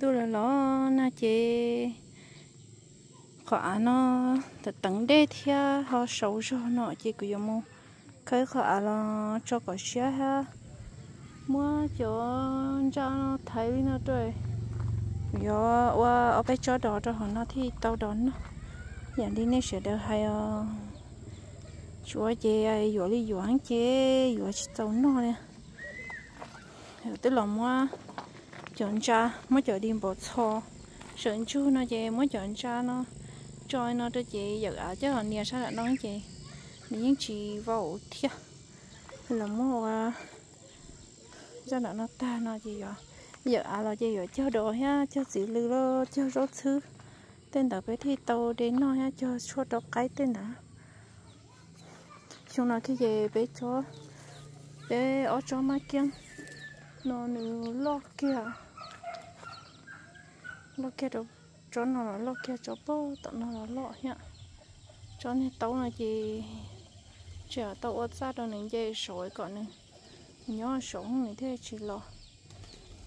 đu là nó, na chế khỏa nó thật tận đê thia họ xấu cho nó chế cứ mua cái khỏa là cho có xe ha. Mua cho cho nó thấy nó rồi giờ qua ở bên chỗ đó cho họ nó thì tao đón nó. Dạng đi nên sẽ được hay ờ, chúa chế vừa đi vừa ăn chế vừa chỉ tao nó nè. Ờ, Tức là mua chọn cha mới chọn đi bộ cho sợ chú nó về, mới chọn cha nó. Cho nó cho chị, giờ ở chứ còn nhà sao lại nói chị? Những chị vào thiệt là mua à, ra nó nó ta nó gì vậy? Giờ à là gì vậy? Cho đồ ha, cho chị lư lo cho rót thứ. Tên đó bé thì tàu đến nó ha, cho cho đồ cái tên đó chúng nó cái gì bé cho bé ở cho mà kia nó nữa lo kia lo kia đồ cho nó là lo kia cho bố, tận nó là lo nhá. Cho nên tàu là gì? Chờ tàu ở xa đâu nên dây sỏi còn nên nhỏ sống này thế chỉ lo.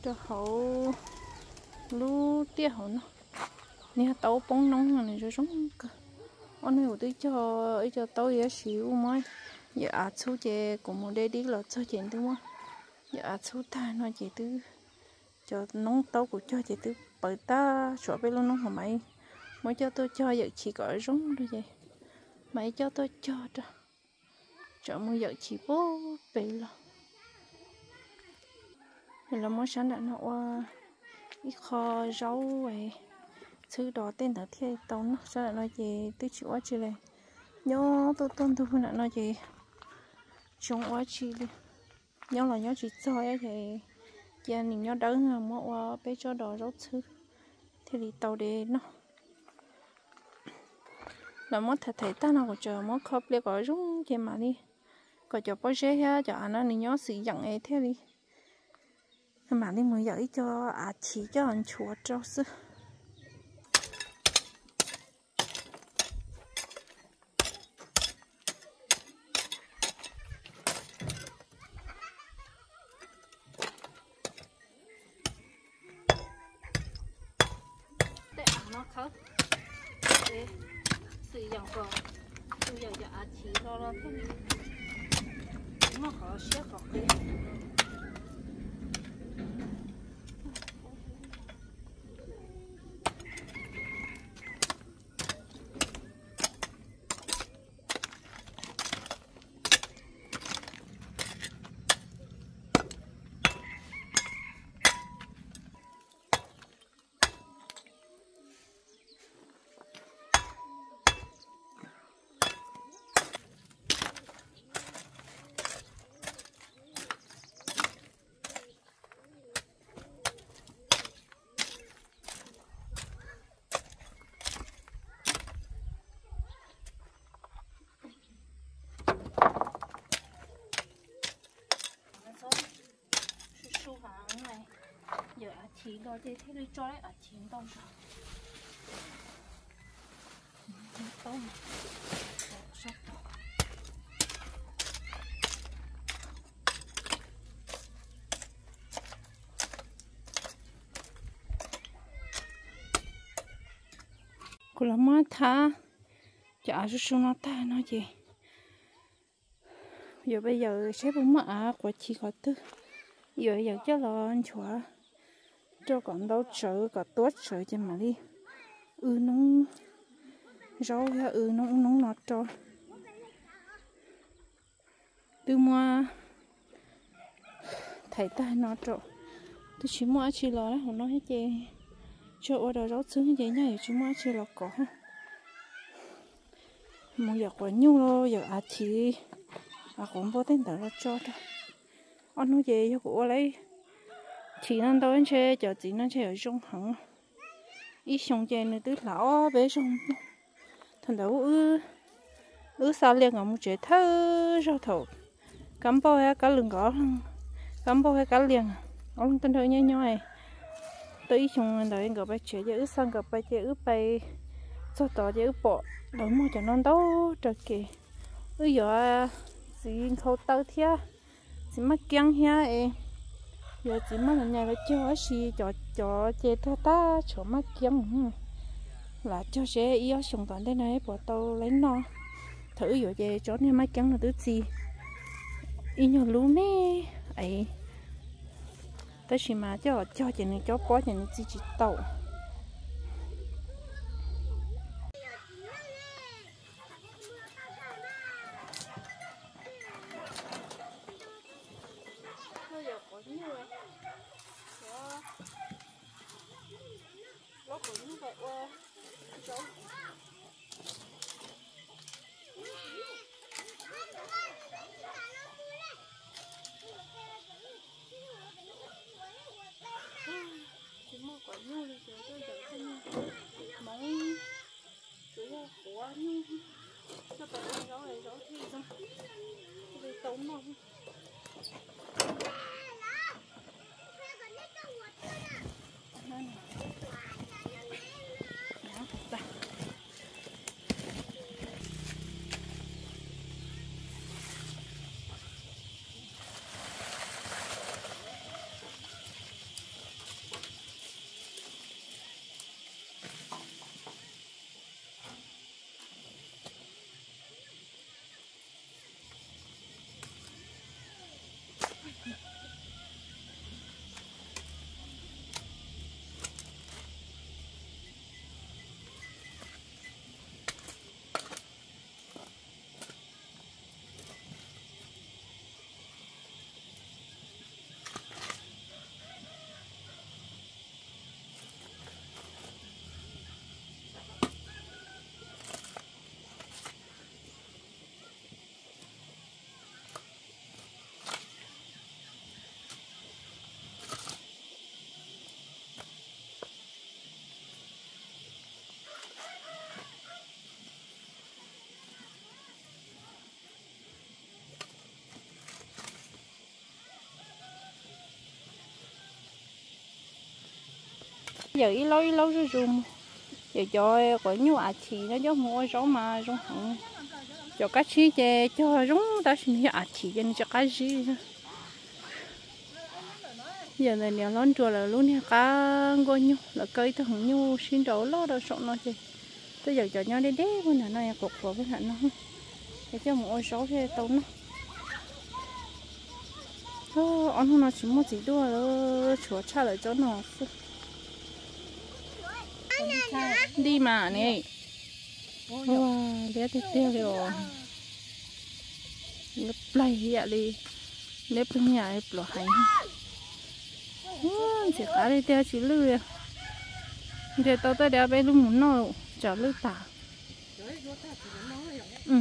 Cho hậu lú tia hậu nó. Nè tàu bóng nóng này rồi sống cơ. Ông này tôi cho ấy cho tàu giá xíu mới giờ à chú chè của một đây đi là cho chuyện đúng không giờ à chú ta nó chỉ tư cho nóng tàu của cho chị tư bởi ta sợ bên luôn nó mày? Mới cho tôi cho giờ chỉ có rung rồi vậy. Mày cho tôi cho cho cho mua giờ chỉ bố về là thì là mới sáng đã nó qua ít kho rau vậy thứ đó tên là thế, tao nó sao lại nói gì tôi chịu quá chị này. Nhớ tôi tôn tôi không lại nói gì chúng quá chị đi. Nhớ là nhớ chị cho ấy thì giờ đình nhớ đỡ là mua qua bé cho đỏ rốt thứ thì đi tàu để nó là mất thật thấy ta nào có chờ mất khóc lấy gọi rung kia mà đi còn chờ bao giờ ha chờ anh nó nhớ sử dụng ấy thế đi mà đi mới dạy cho à chỉ cho anh chúa cho sư nó khóc để sử dụng còn sử dụng cho à chỉ lo lo thế nó khó xếp khó cái 钱多啲，睇你再啊钱多咗，多收到。cô là má tha chả số số nó ta nó gì giờ bây giờ sẽ bún mạ của chị có tư giờ giờ chắc là anh chúa cho còn đâu sợ có tốt sợ cho mà đi. Ừ nóng rau ha ừ nóng nóng nọt cho. Từ mua thấy ta nó cho. Tôi chỉ mua chỉ lo đấy không nói hết chị cho ở đó rau xứng vậy nhá chỉ mua chỉ lo có ha. Một giờ quá nhiều rồi giờ à chị à cũng vô tên đó cho cho ăn nó về cho cô lấy chỉ nên đâu anh chơi cho chỉ nên chơi ở trong hẳn ít xong chơi nữa tứ lão bé xong thằng đâu ư ư sao liền ngắm chơi thơ sao thầu cắm bao hay cả lưng gõ cắm bao hay cả liền ông tên thôi nhớ nhoi tôi ít xong anh đợi gặp bé chơi ư sang gặp bé chơi ư bay cho tỏ chơi ư bỏ đâu mua cho non đâu trời kì ư giờ gì khâu tao thia gì mắc kiêng hia ấy giờ chỉ mà nhà ừ. là cho xì cho cho chế ta ta chỗ mắt kiếm. Là cho xe yêu sống toàn thế này, bỏ tàu lấy nó. Thử rồi về chỗ này mắt kiếm là thứ gì? Ý nhỏ lú mê. Ấy. Tới khi mà cho cho chị này, cho có chị này, chỉ chỉ tàu. Rachel. Giờ ít lâu ít lâu rồi dùng giờ cho có nhiều à chị nó cho mua rau mà giống hẳn. Cho cá chi chè cho giống ta xin à chị cho cho cá chi giờ này nhà lon chùa là luôn nha cá ngô nhu là cây thằng hẳn nhiêu xin đồ lo đâu sợ nó chứ tôi giờ cho nhau đi đế bên này nó cục vào bên này nó. Để cho mua rau thì tàu nó. Ờ, anh không nói chỉ mua gì đâu, ờ, chùa cha lại cho nó đi mà nè wow bé thì tiêu rồi. Lấp lay vậy đi. Bên nhà lấp lọ hành. Chỉ cá đi tiêu chỉ lười để tao tới đeo bé luôn muốn nó chả lười tả. Ừ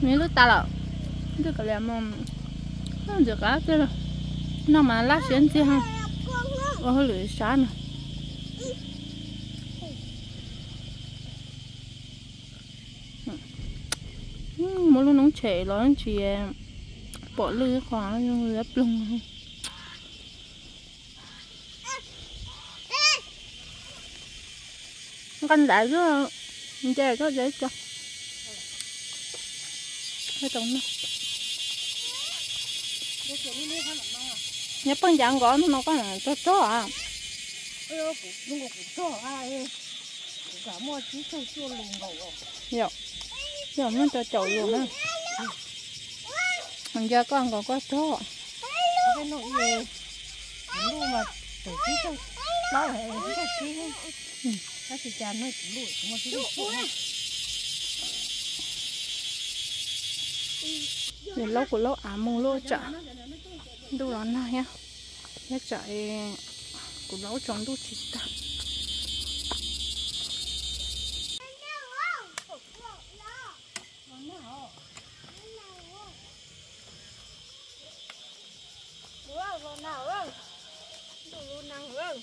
nếu lúc ta là được cái làm mà nó được cái cái là nó mà lá xuyên chứ ha ở hơi lưỡi sáng nè mỗi lúc nóng chảy nó chỉ bỏ lưỡi khóa nhưng lấp lung con đại chứ chơi có dễ cho cái trống nó. Nhớ bằng dạng gõ nó có là cho cho à? Dạ. Dạ nó cho chậu luôn á. Mình giờ con còn có cho cái nội gì nó mà? Tổ chức cho nó là cái gì cái gì cha nó cũng lụi một cái để lâu của lâu à mông lâu chả đâu đó này nhá. Nhá, chợ của lâu trong đu chỉ ta nào ơi, nào ơi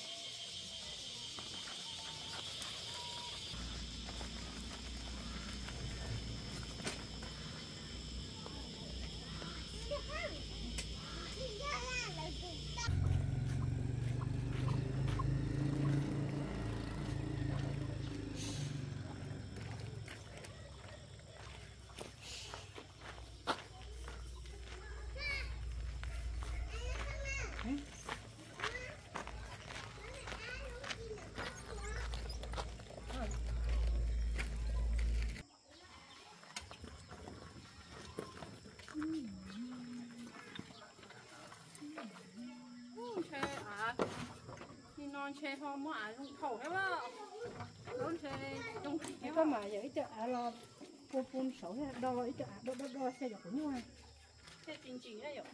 non chơi hoa mua à dùng khẩu hết bao non chơi dùng cái có mà vậy cho à lo phun phun sổ ha đo ít cho à đo đo đo xe dọc của nhau chơi chính chính đấy rồi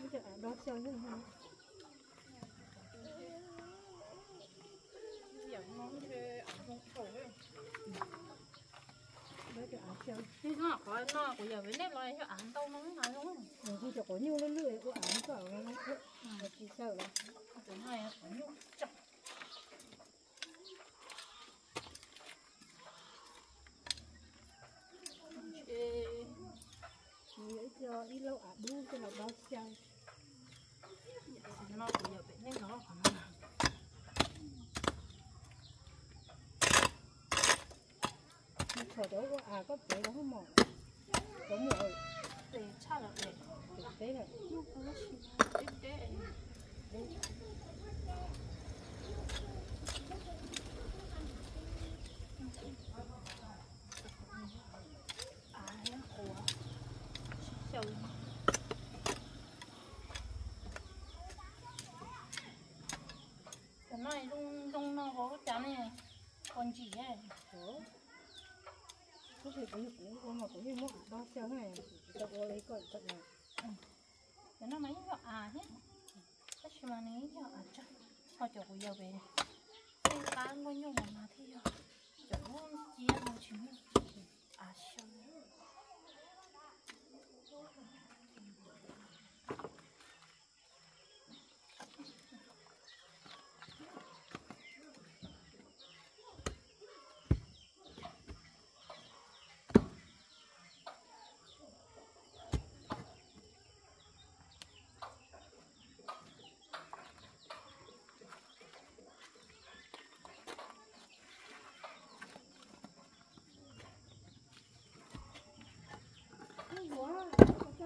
ít cho à đo xe nữa ha giờ non chơi khẩu hết đo cho à xe thì nó có nó của giờ với nếp lại cho ăn tao nó ăn luôn thì cho có nhiều lưỡi của ăn sợ nó nó chỉ sợ là cái này có nhiều chặt nghĩa cho ít lâu à đu cho nó bao xe nó của giờ bệnh nhân nó còn nó nó thở đó có à có bé nó không mỏ có mỏ để chắc là để. Bé này nó có nó chỉ để để à nó của sầu cái này trong trong nó có cái chán này còn chỉ ấy Ủa? có thể có những cũng mà cũng như mỏ đo xe này cho có lấy còn thật là cái nó mấy cho à mà này cho à chắc họ cho của giờ về này cái cá mà chia một chuyện à sao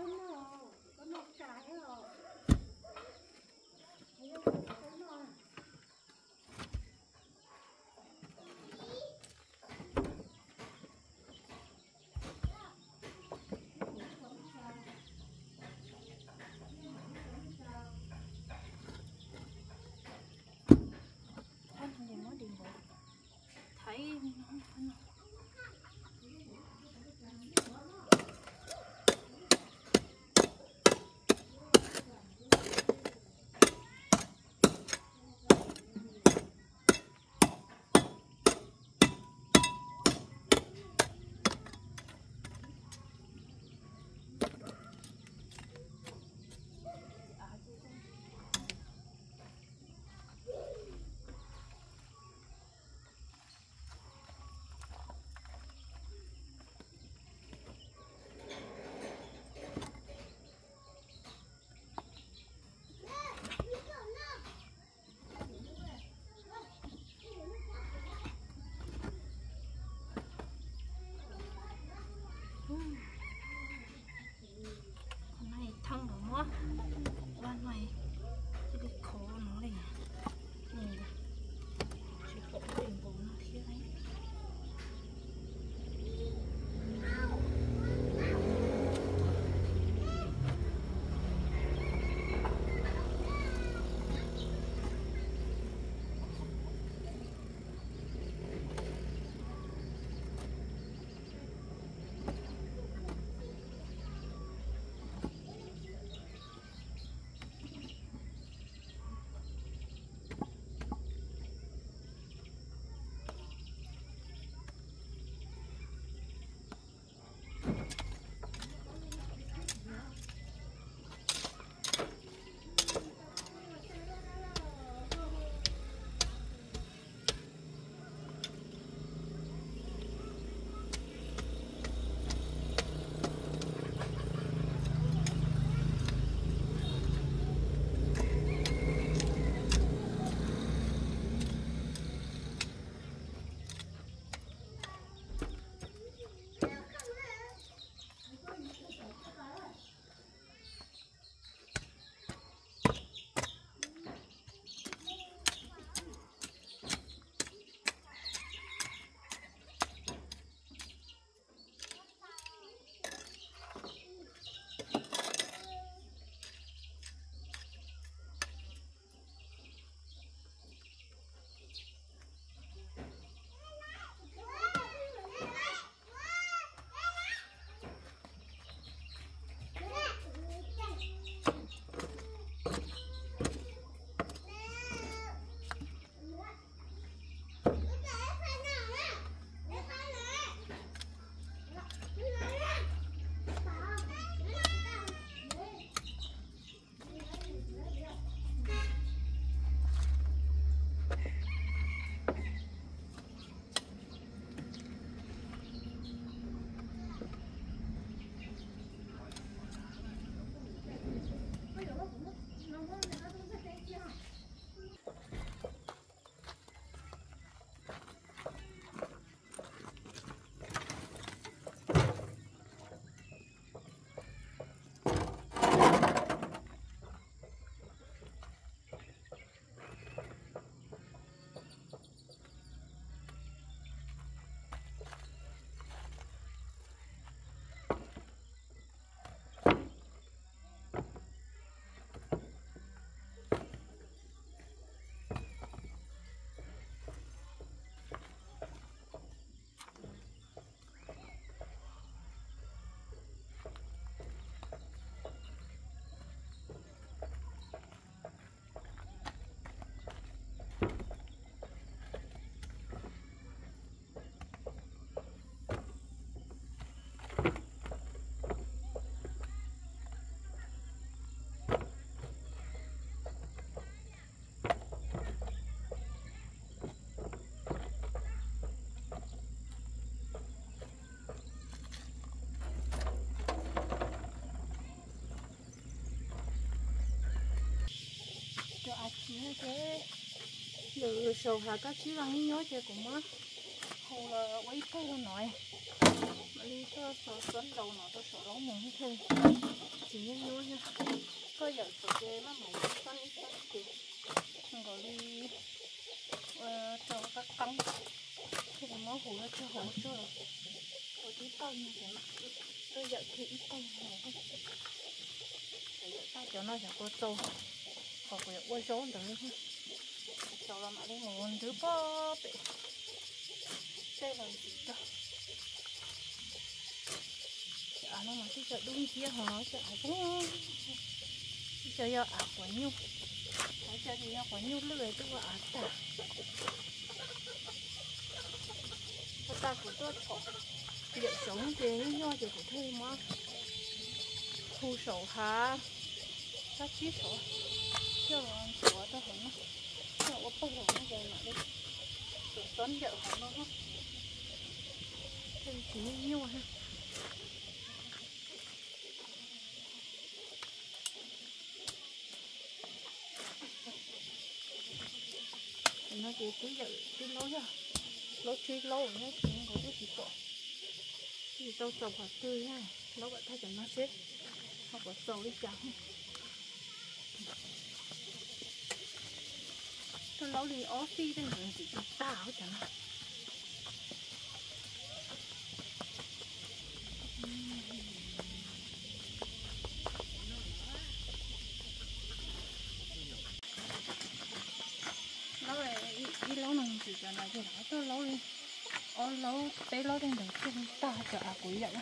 Mama. Giờ sầu hà các chú đang nhớ chơi cũng mất hồ là quay thôi rồi. Nói mà đi cho sầu xuân đầu nó cho sầu đó mùng hết thôi chỉ nhớ nhớ nha. Có giờ sầu chơi mà mày xuân xuân thì rồi đi ờ, cho các căng thì là nó hồ cho hồ cho rồi. Hồ tí tao như thế mà tôi giờ thì ít tao hồ không ta cho nó cho có tô. Hoặc là quay số được không sau đó mà đi thứ bó bị đây là gì đó chả nó mà cái chợ đúng kia hả chợ cũng chợ giờ à quá nhiều. Họ chợ thì giờ quá nhiều lười tôi à ta ta cũng tốt khổ liệu sống thì nho thì cũng thuê mà. Thu sổ hả? Ta chỉ sổ cho sổ ta không nó cho nó về mà đi sổ tốn vợ nó hết thêm chỉ nhiêu ha nó chỉ cứ vợ cứ lối ra lối truy lâu nhé có cái gì bỏ thì tao trồng hạt tươi ha nó vẫn thay cho nó xếp hoặc là sầu đi chẳng tôi lâu đi ó phi đây là gì cho tao chẳng lâu này đi lâu nằm gì cho này thì nó tôi lâu đi. Ó lâu, tới lâu đến được chứ ta cho à quỷ vậy đó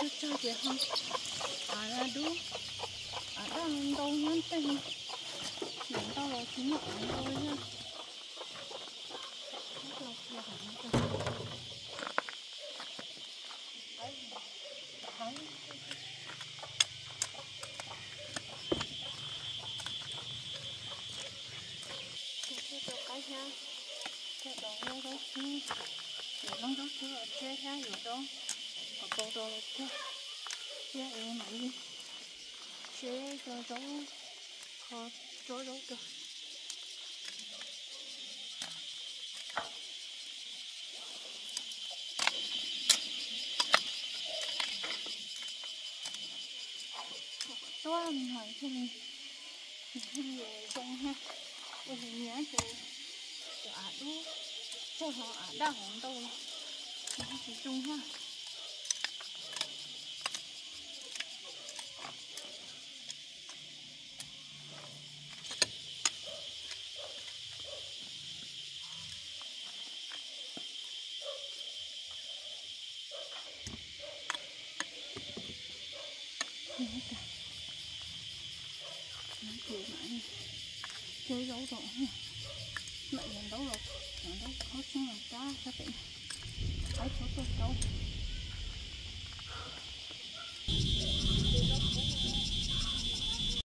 cho cho chị không à là đu à đang đâu nhắn tin nhận đâu là chỉ một anh thôi nha cái ha cái đó nó đó chứ rồi nó đó chứ ở trên rồi đó có đồ đi chế cho đó họ cho đó được đó mình hỏi thêm mình. Mình về trong ha. Mình nhớ cho cho à đu cho họ à đa hỏng tôi. Mình chỉ chung ha Nhớ cả. Nói chuyện mãi chơi đấu rồi ha mẹ lần đấu rồi lần đấu khó sinh là cá sao vậy phải tôi đâu?